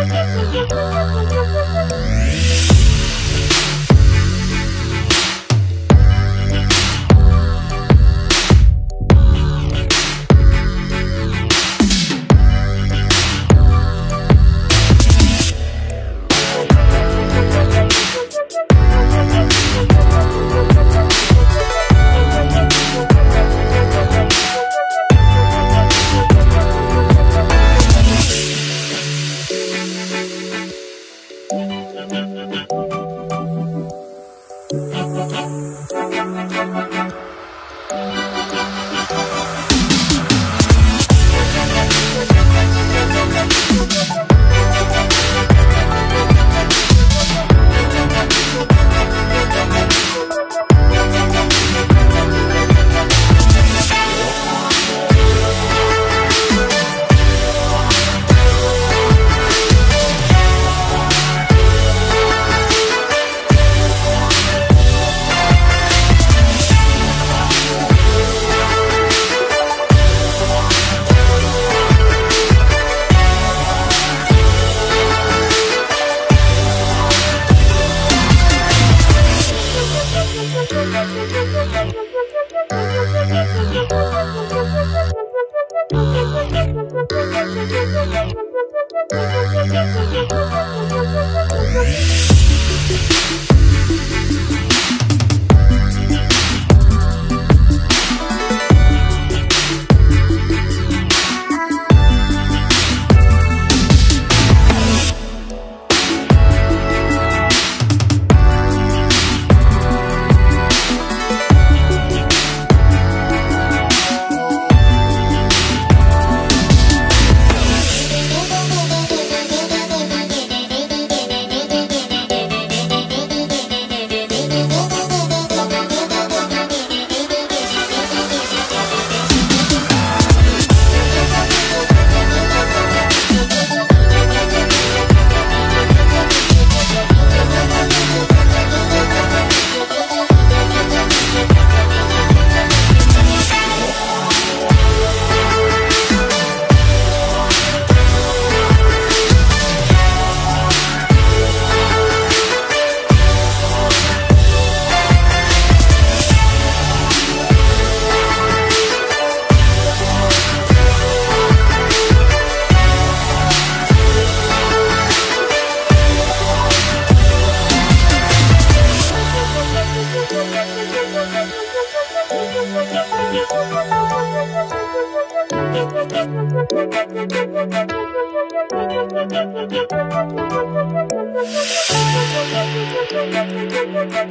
Oh.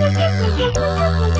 哈哈哈哈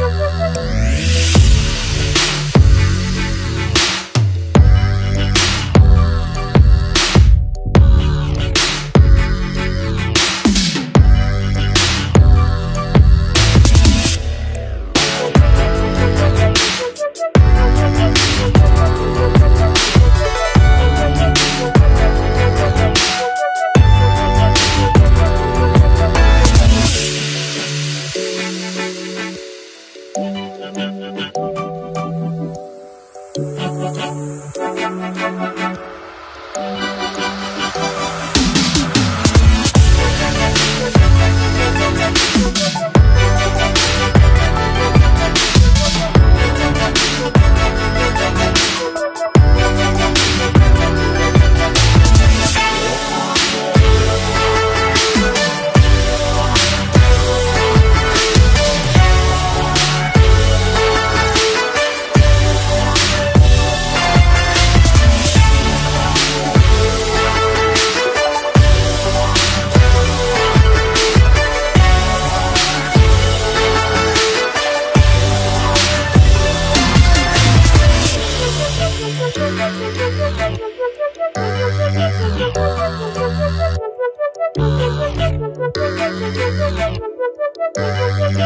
Thank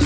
you.